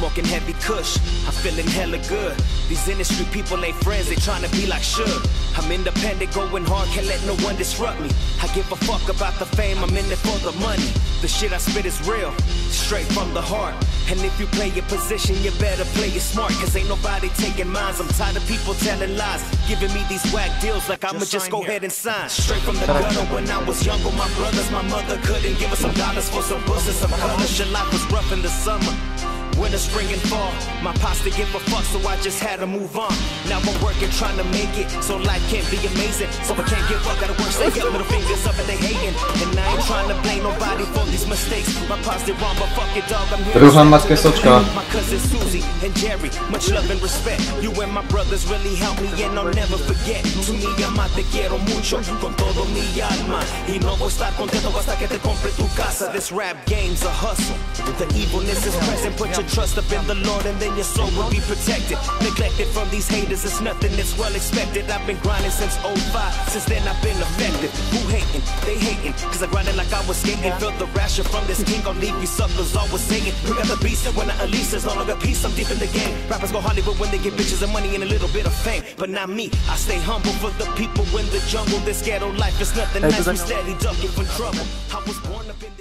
smoking heavy kush. I'm feeling hella good. These industry people ain't friends, they trying to be like Suge. I'm independent, going hard, can't let no one disrupt me. I give a fuck about the fame, I'm in it for the money. The shit I spit is real, straight from the heart. And if you play your position, you better play it smart, cause ain't nobody taking minds. I'm tired of people telling lies, giving me these whack deals like I'ma Just just, go here. ahead and sign. Straight from the gutter when I was younger, my brothers, my mother couldn't give us some dollars for some pussy, some color. Shit, life was rough in the summer. Winter, spring, and fall. My pops to give a fuck, so I just had to move on. Now I'm working, trying to make it, so life can't be amazing. So I can't give up, gotta work, stay up, middle fingers up, and they hating. And I ain't trying to blame nobody for these mistakes. My pops but fuck it, dog, I'm here. to maskę soczka. My cousin Susie and Jerry, much love and respect. You and my brothers really helped me, and I'll never forget. To mi ama, te quiero mucho, con todo mi alma. Y no voy a estar contento hasta que te compre tu casa. This rap game's a hustle. The evilness is present. Put your trust up in the Lord, and then your soul will be protected. These haters, it's nothing that's well expected. I've been grinding since 05. Since then, I've been effective. Who hating? They hating. Cause I grinded like I was skating. Felt the ration from this king. I'll leave you suckers always saying. We got the beast, and when I unleash, there's no longer peace. I'm deep in the game. Rappers go Hollywood when they get bitches and money and a little bit of fame. But not me. I stay humble for the people in the jungle. This ghetto life is nothing nice. We steady ducking from trouble. I was born up in